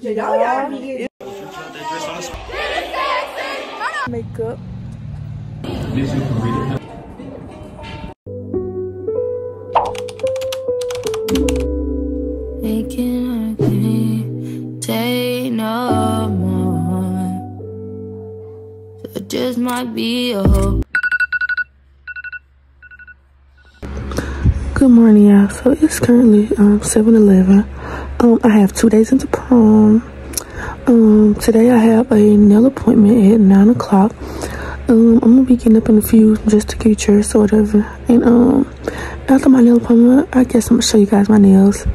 Yeah, y'all gotta be Makeup. Making I can't take no more. So it just might be a hope. Good morning, y'all. So it's currently um 7-Eleven. Um, I have two days into prom. Um, today I have a nail appointment at nine o'clock. Um, I'm gonna be getting up in a few just to get dressed sort of And um, after my nail appointment, I guess I'm gonna show you guys my nails.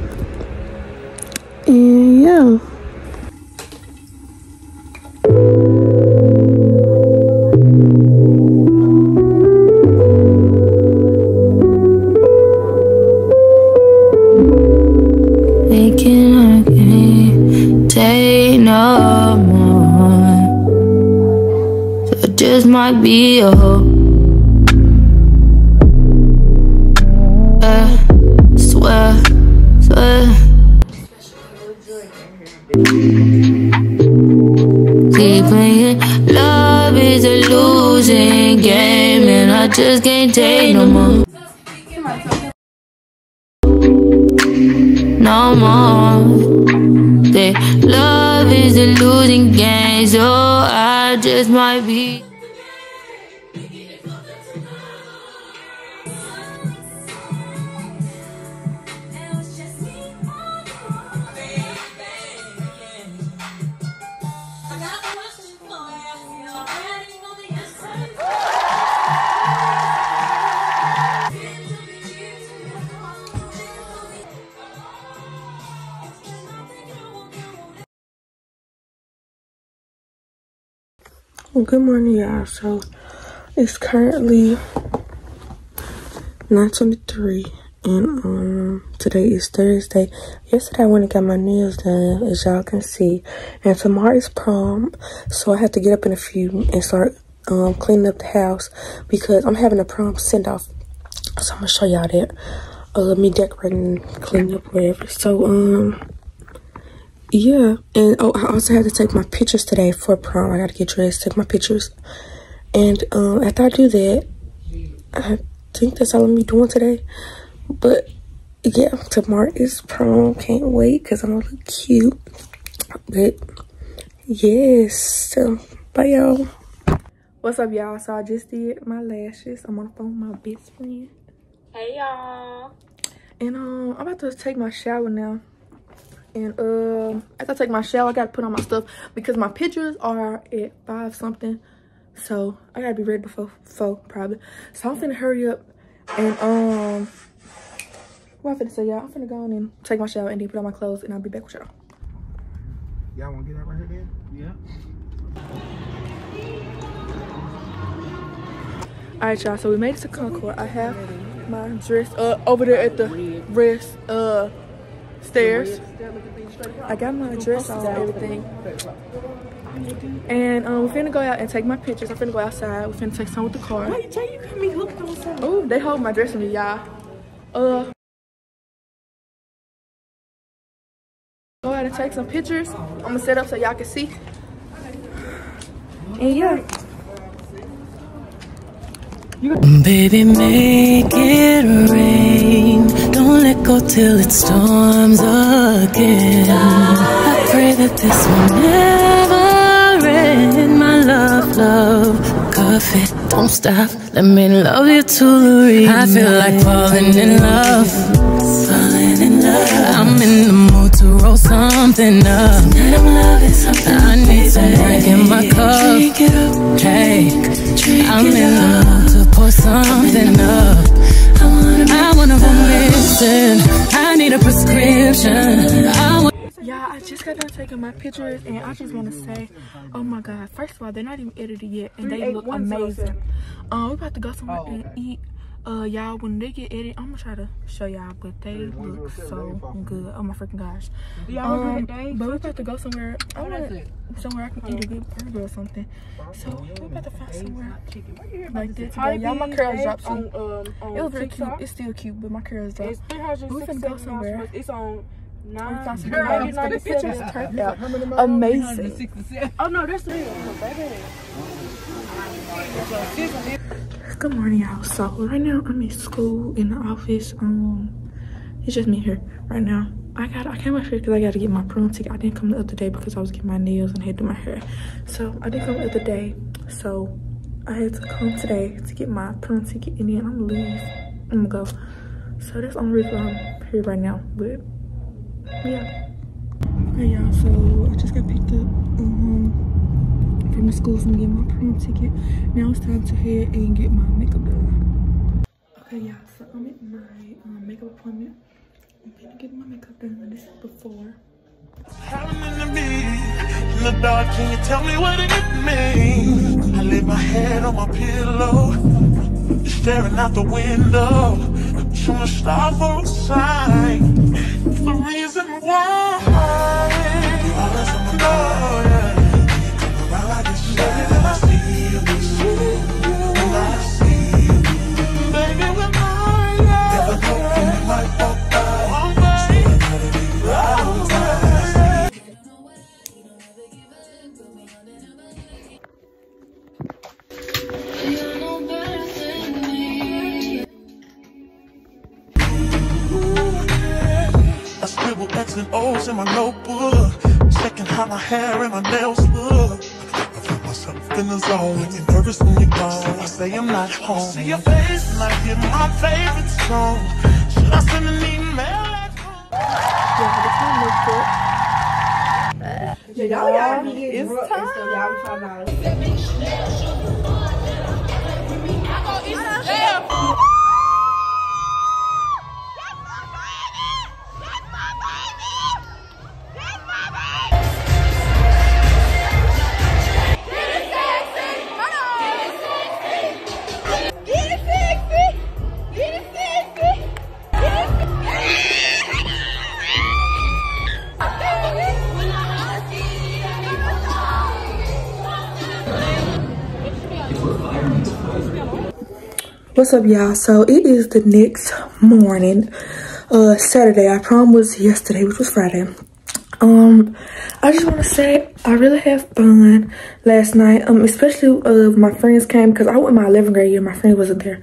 And yeah. Making I can't take no more. So it just might be a hope. Yeah, swear, swear. Keep playing. Love is a losing game, and I just can't take no more. No more. Say love is a losing game, so I just might be. Well, good morning, y'all. So it's currently 9:23, and um today is Thursday. Yesterday I went and got my nails done, as y'all can see, and tomorrow is prom, so I have to get up in a few and start um cleaning up the house because I'm having a prom send off. So I'm gonna show y'all that. Uh, me decorating, cleaning up, whatever. So um. Yeah, and oh, I also had to take my pictures today for prom. I gotta get dressed, take my pictures, and um, after I do that, I think that's all I'm be doing today. But yeah, tomorrow is prom. Can't wait because I'm gonna look cute. But yes, so bye y'all. What's up, y'all? So I just did my lashes. I'm on the phone with my best friend. Hey y'all. And um, I'm about to take my shower now. And um, after I take my shower, I gotta put on my stuff because my pictures are at five something. So I gotta be ready before four probably. So I'm finna hurry up and um, what I'm finna say, y'all? I'm finna go on and take my shower and then put on my clothes and I'll be back with y'all. Y'all want to get that right here then? Yeah. All right, y'all. So we made it to Concord. I have my dress uh over there at the rest uh stairs. I got my dress on and everything. And um, we're finna go out and take my pictures. I'm finna go outside. We're finna take some with the car. Wait, Jay, you got me hooked on something. Oh, they hold my dress for me, y'all. Uh, go ahead and take some pictures. I'm gonna set up so y'all can see. And yeah. Baby, make it rain. Don't let go till it storms again. I pray that this will never end. My love, love, coffee. Don't stop. Let me love you to the I feel like falling in love. Falling in love. I'm in the mood to roll something up. I'm loving something. I need some drink in my cup. Hey, I'm in mood to pour something up. I wanna go missing. I need a prescription. I Yeah, I just got done taking my pictures and I just want to say, oh my god, first of all, they're not even edited yet and they look amazing. Um, we're about to go somewhere and eat. Uh y'all when they get edited i'm gonna try to show y'all but they look so good. Oh my freaking gosh. Um, but we're about to go somewhere. I want somewhere i can eat a good burger or something. So we're about to find somewhere like this today. y'all my curls dropped too um, it was really cute. It's still cute but my curls dropped. It's 300. We finna go somewhere. It's on We nine. Girl, good it's burgers. It 97. just turned out amazing. Oh no, that's real. Good morning, y'all. So right now I'm in school in the office. Um, it's just me here right now. I got I came up here because I got to get my prom ticket. I didn't come the other day because I was getting my nails and had to do my hair. So I didn't come the other day. So I had to come today to get my prom ticket and then I'm gonna leave. I'm gonna go. So that's the only reason I'm here right now. But yeah. Hey y'all, so I just got picked up. Um from the school from get my prom ticket. Now it's time to head and get my makeup done. Okay, y'all, so I'm at my um, makeup appointment. I'm gonna get my makeup done this is before. To in the dark, can you tell me what it means? I lay my head on my pillow, staring out the window, to stop for a sign. Scribble and O's in my notebook, checking how my hair and my nails look. I find myself in the zone, when you're nervous when you're gone. I say I'm not home. See your face and I hear my favorite song. Should I send an email at home? Yeah, the time looks good. Y'all, y'all be getting rough and stuff. Y'all be trying to. What's up, y'all? So it is the next morning, uh, Saturday. Our prom was yesterday, which was Friday. Um, I just want to say I really had fun last night. Um, especially uh, my friends came because I went my 11th grade year. My friend wasn't there.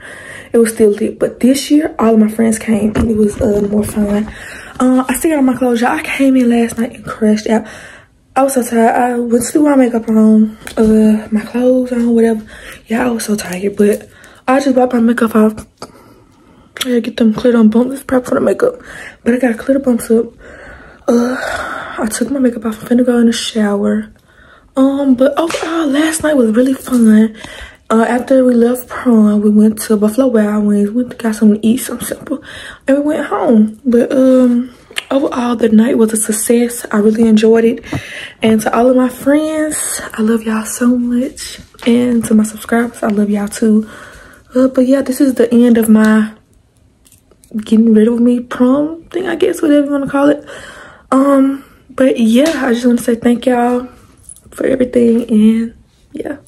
It was still lit, but this year all of my friends came and it was uh more fun. Uh, I still got on my clothes, y'all. I came in last night and crashed out. I was so tired. I went to my makeup on, uh, my clothes on, whatever. Yeah, I was so tired, but I just wiped my makeup off. I gotta get them cleared on bumps. It's prep for the makeup, but I gotta clear the bumps up. Uh, I took my makeup off. I'm finna go in the shower. Um, but overall, last night was really fun. Uh, after we left prom, we went to Buffalo Wild Wings. We got something to eat, something simple, and we went home. But um, overall, the night was a success. I really enjoyed it. And to all of my friends, I love y'all so much. And to my subscribers, I love y'all too. Uh, but yeah, this is the end of my getting rid of me prom thing, I guess, whatever you want to call it. Um, but yeah, I just want to say thank y'all for everything. And yeah.